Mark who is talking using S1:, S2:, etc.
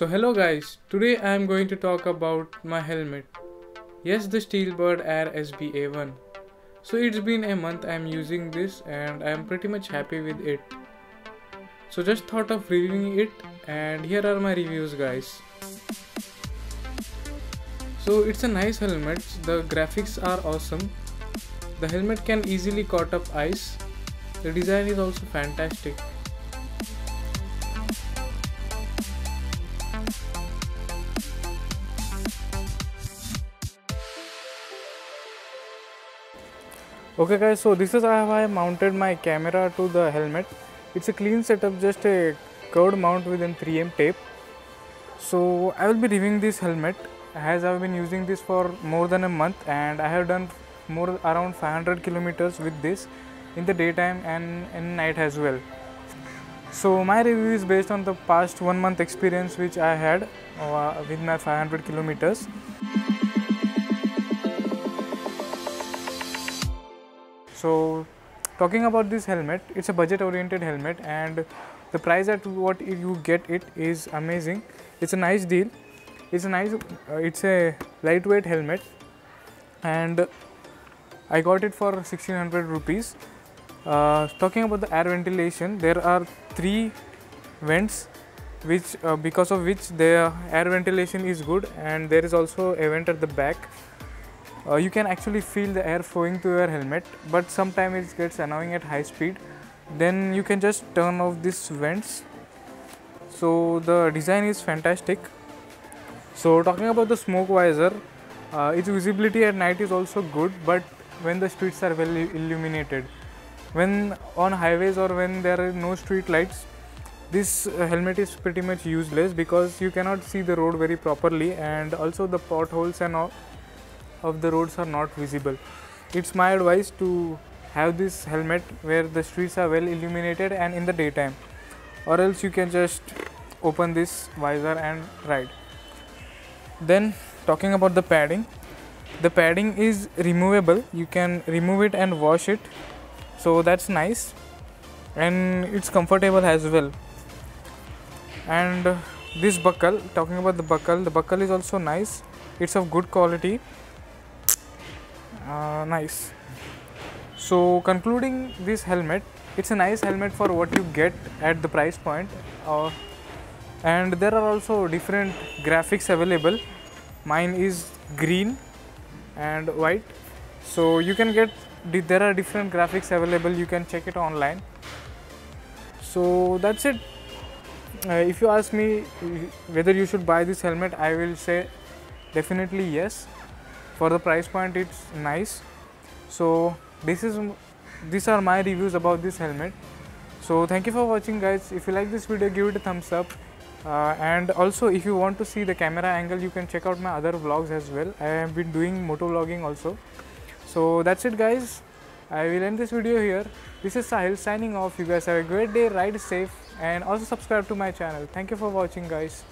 S1: So hello guys, today I am going to talk about my helmet. Yes, the Steelbird Air SBA-1. So it's been a month I am using this and I am pretty much happy with it. So just thought of reviewing it and here are my reviews guys. So it's a nice helmet, the graphics are awesome. The helmet can easily cut up ice. The design is also fantastic. Okay guys so this is how i mounted my camera to the helmet. It's a clean setup just a curved mount with 3m tape. So i will be reviewing this helmet. As i've been using this for more than a month and i have done more around 500 kilometers with this in the daytime and in night as well. So my review is based on the past one month experience which i had uh, with my 500 kilometers so talking about this helmet it's a budget oriented helmet and the price at what you get it is amazing. It's a nice deal. It's a nice uh, it's a lightweight helmet and i got it for 1600 rupees. Uh, talking about the air ventilation there are three vents which uh, because of which the air ventilation is good and there is also a vent at the back uh, you can actually feel the air flowing through your helmet but sometimes it gets annoying at high speed. Then you can just turn off these vents. So the design is fantastic. So talking about the smoke visor uh, its visibility at night is also good but when the streets are well illuminated when on highways or when there are no street lights this uh, helmet is pretty much useless because you cannot see the road very properly and also the potholes and all of the roads are not visible. It's my advice to have this helmet where the streets are well illuminated and in the daytime or else you can just open this visor and ride. Then talking about the padding, the padding is removable. You can remove it and wash it. So that's nice and it's comfortable as well. And this buckle, talking about the buckle, the buckle is also nice. It's of good quality uh, nice. So concluding this helmet it's a nice helmet for what you get at the price point uh, and there are also different graphics available. Mine is green and white. So you can get there are different graphics available. You can check it online. So that's it. Uh, if you ask me whether you should buy this helmet i will say definitely yes for the price point it's nice. So this is these are my reviews about this helmet. So thank you for watching guys. If you like this video give it a thumbs up. Uh, and also if you want to see the camera angle you can check out my other vlogs as well. I have been doing moto vlogging also. So that's it guys. I will end this video here. This is sahil signing off. You guys have a great day. Ride safe. And also subscribe to my channel. Thank you for watching guys